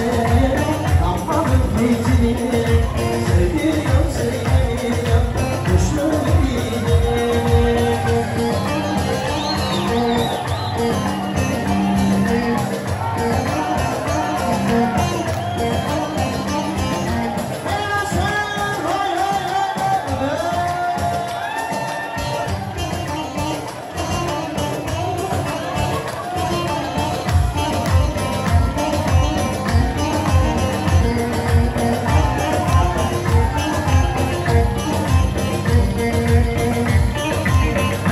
I'm from the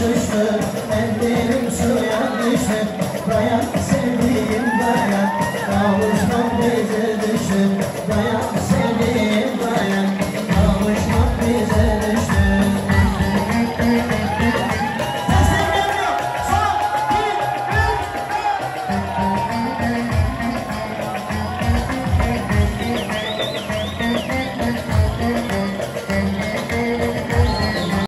düştü, ellerim suya düştü, dayan.